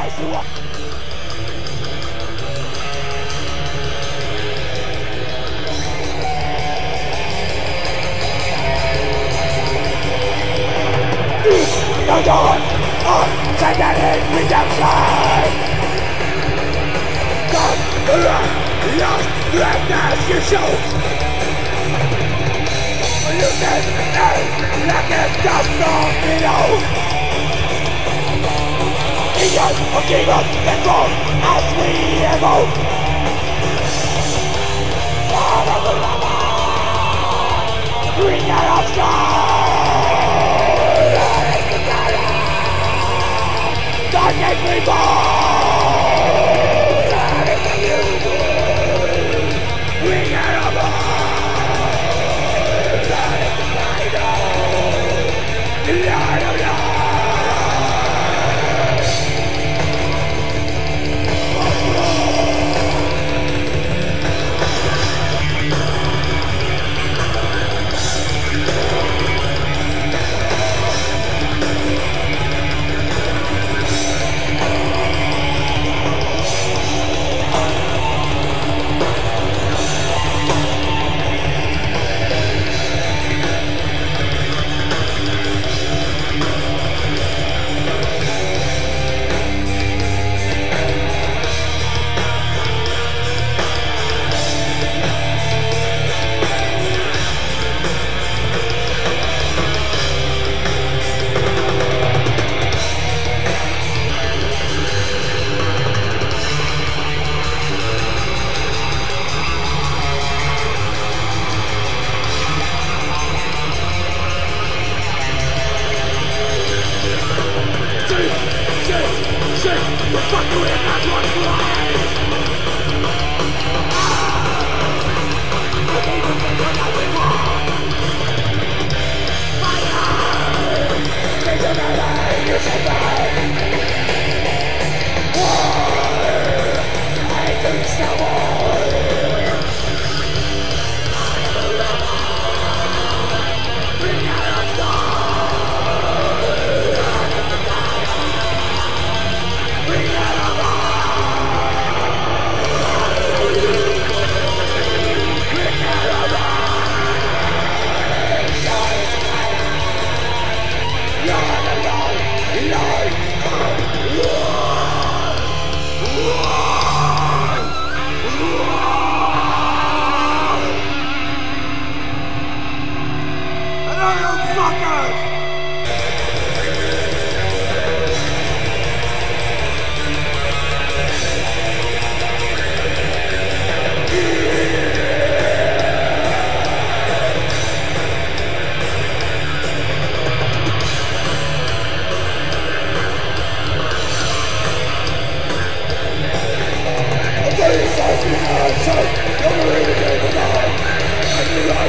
rise to up. Demons that roll as we evoke! Father of the lava! Bringer of sky! Darkness reborn! Get on, suckers!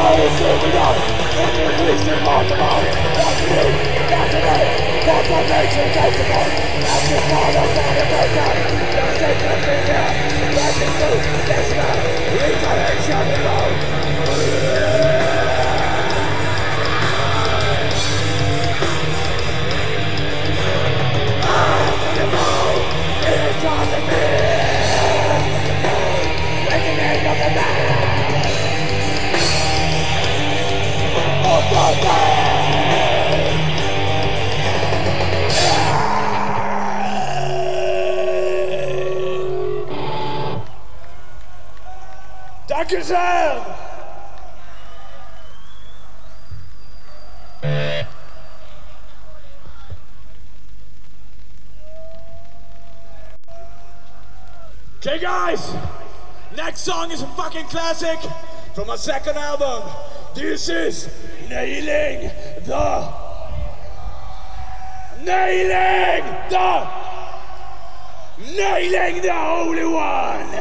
all is shooting And the police are on the body That's me, that's me, that's what makes you capable That's your father, father, broken That's a the truth, that's not Revolution alone the ball, it's on the field. Okay, guys, next song is a fucking classic from my second album. This is nailing the nailing the nailing the Holy One.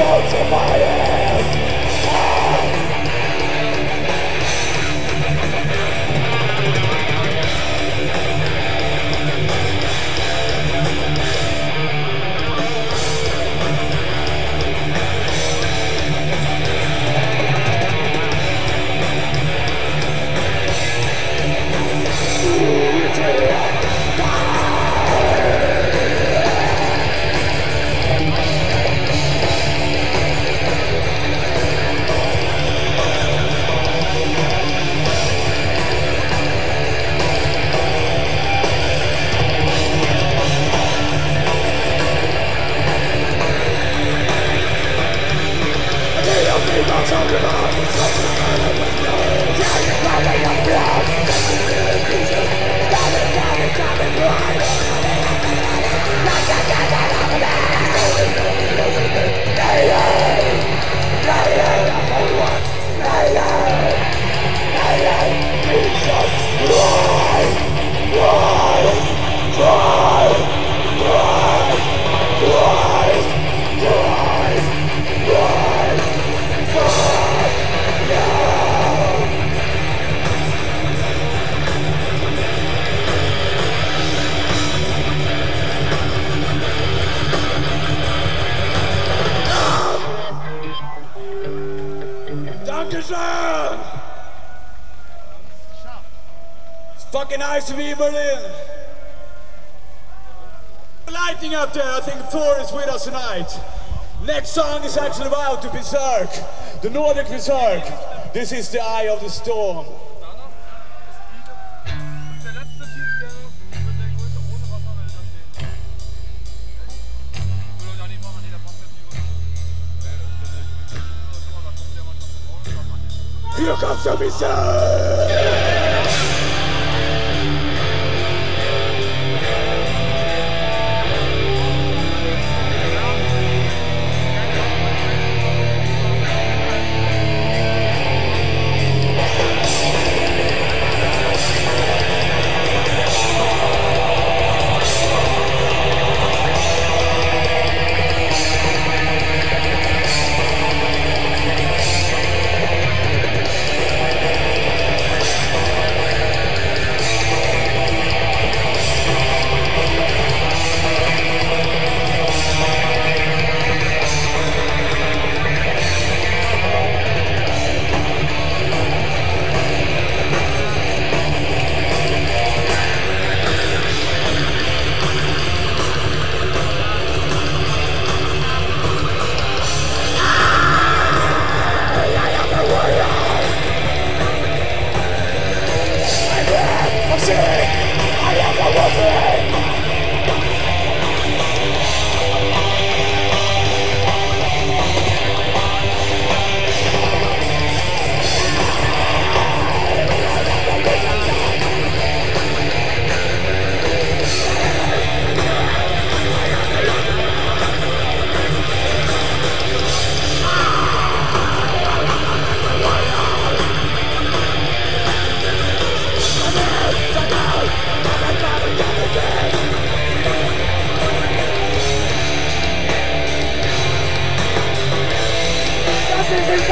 Crucify it! Blood! Dankeschön! It's fucking nice to be in Berlin. Lighting up there, I think Thor is with us tonight. Next song is actually about the Berserk, the Nordic Berserk. This is the Eye of the Storm. Cumpra sua missão! Music!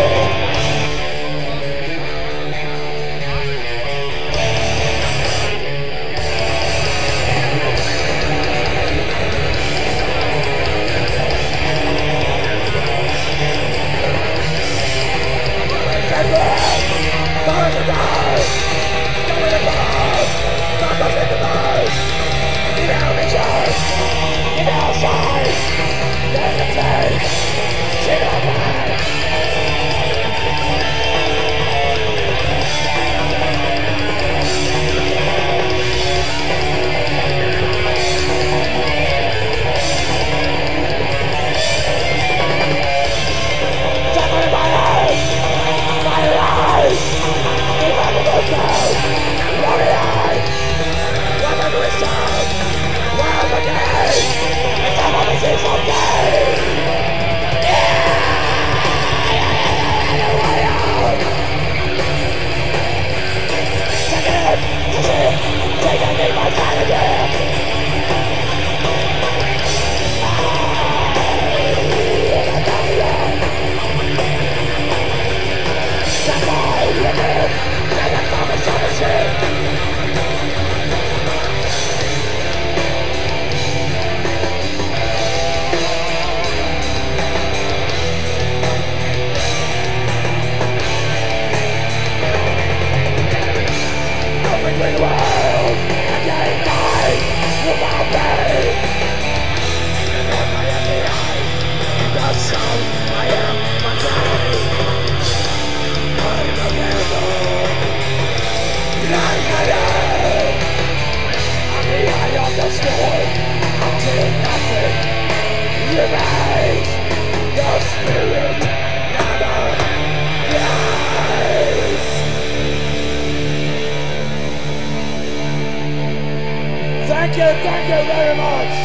Thank you, very much.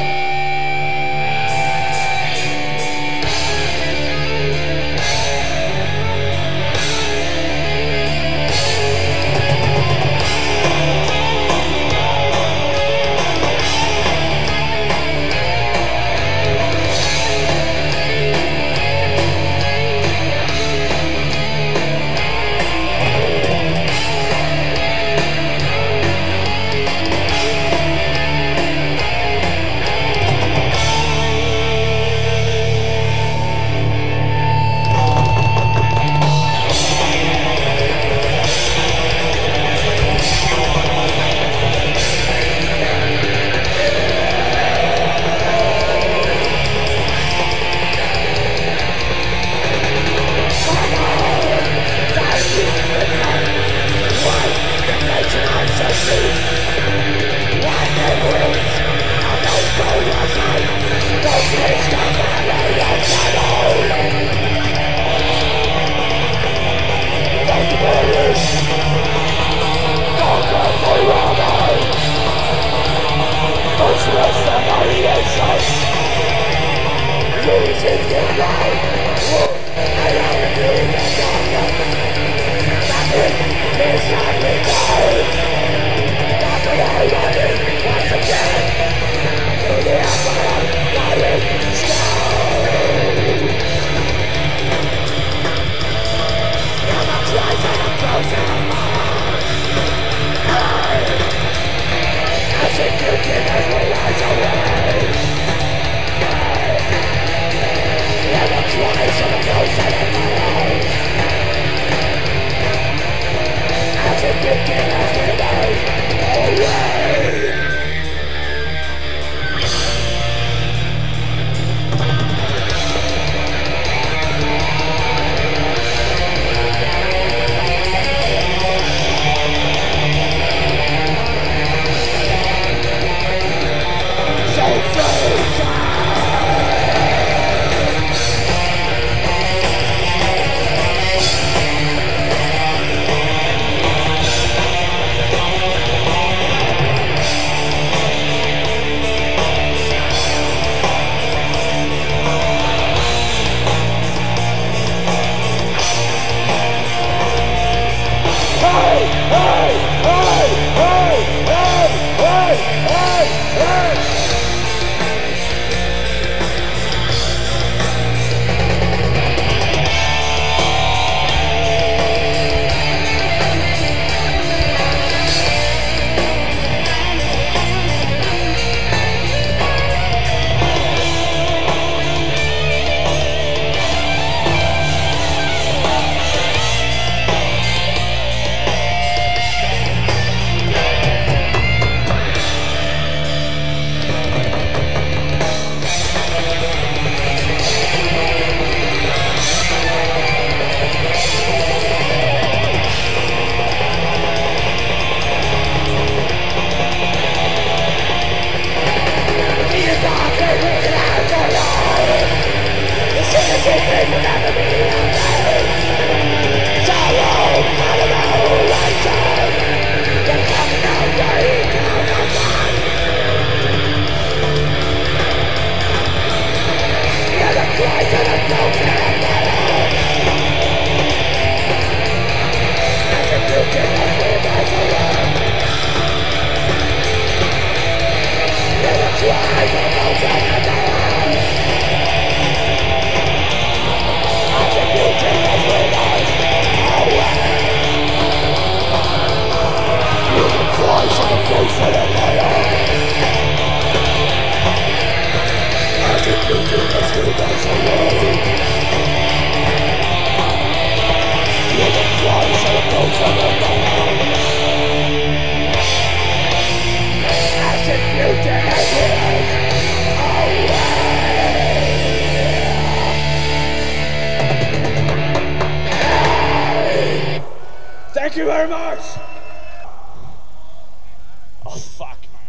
Oh fuck, man.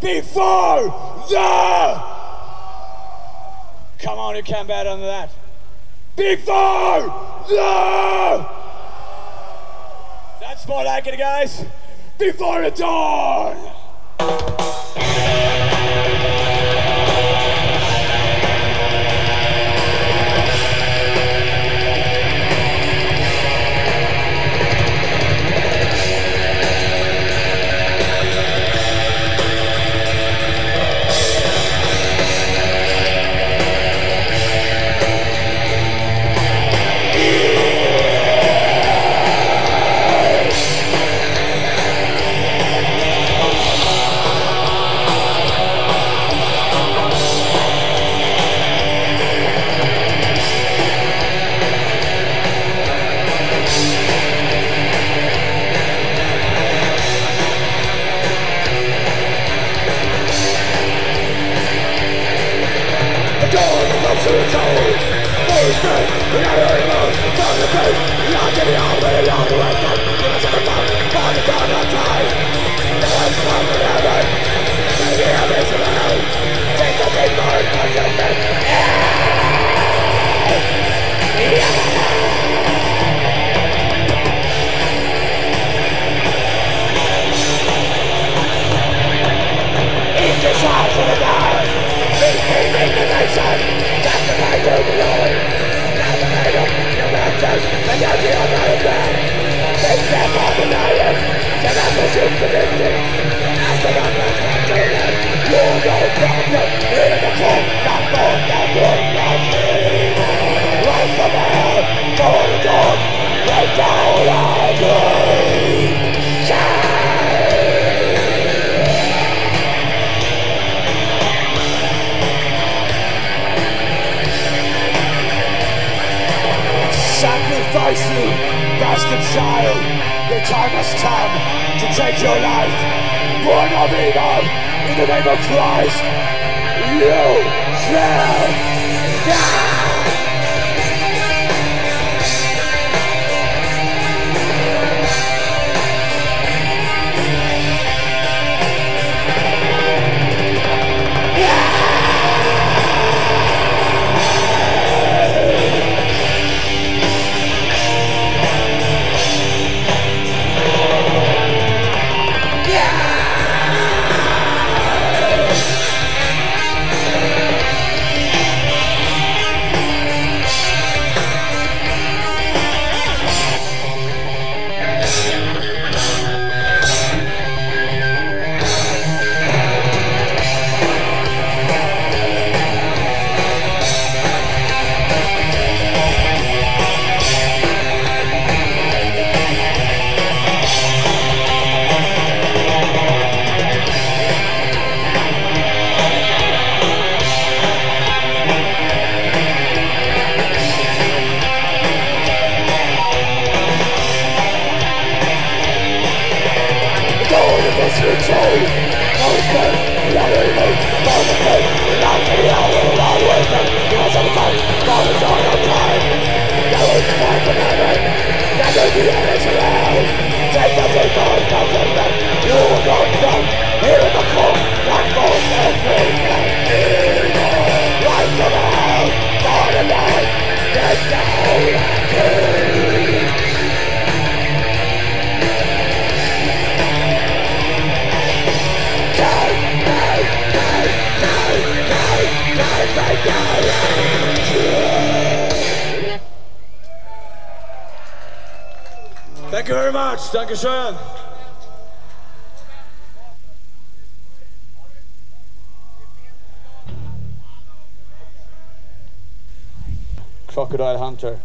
Before the. Come on, you can't bet on that. Before the. That's more like it, guys. Before the dawn. Child. The time has come to take your life. Born of evil, in the name of Christ, you shall die. Dankeschön. Crocodile Hunter.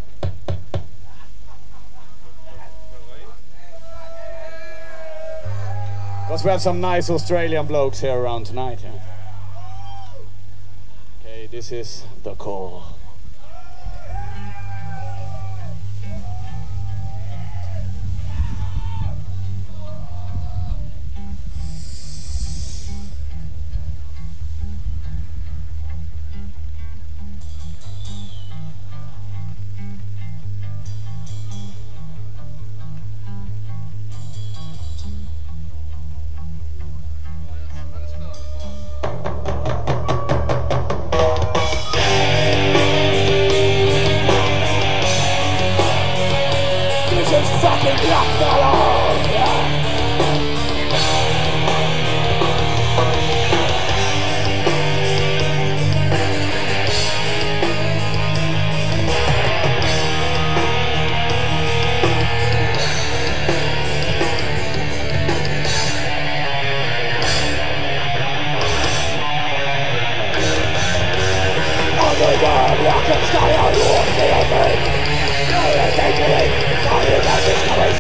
Because we have some nice Australian blokes here around tonight. Yeah? Okay, this is the call. Fucking blackfellow yeah. Under the black sky I walk to the sacrifice.